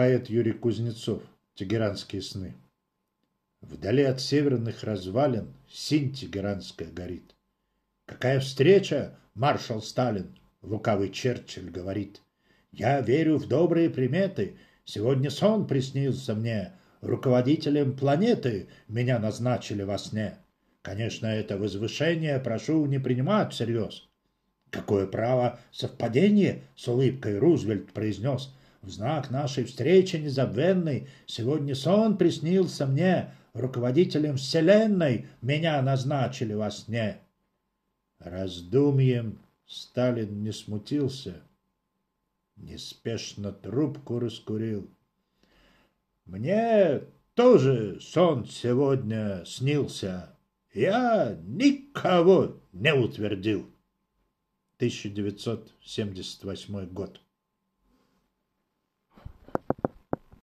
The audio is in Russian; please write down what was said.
Поэт Юрий Кузнецов. Тегеранские сны. Вдали от северных развалин синь тегеранская горит. Какая встреча, маршал Сталин, лукавый Черчилль говорит. Я верю в добрые приметы, сегодня сон приснился мне, руководителем планеты меня назначили во сне. Конечно, это возвышение прошу не принимать всерьез. Какое право совпадение, с улыбкой Рузвельт произнес. В знак нашей встречи незабвенной сегодня сон приснился мне, руководителем вселенной меня назначили во сне. Раздумьем Сталин не смутился, неспешно трубку раскурил. Мне тоже сон сегодня снился. Я никого не утвердил. 1978 год.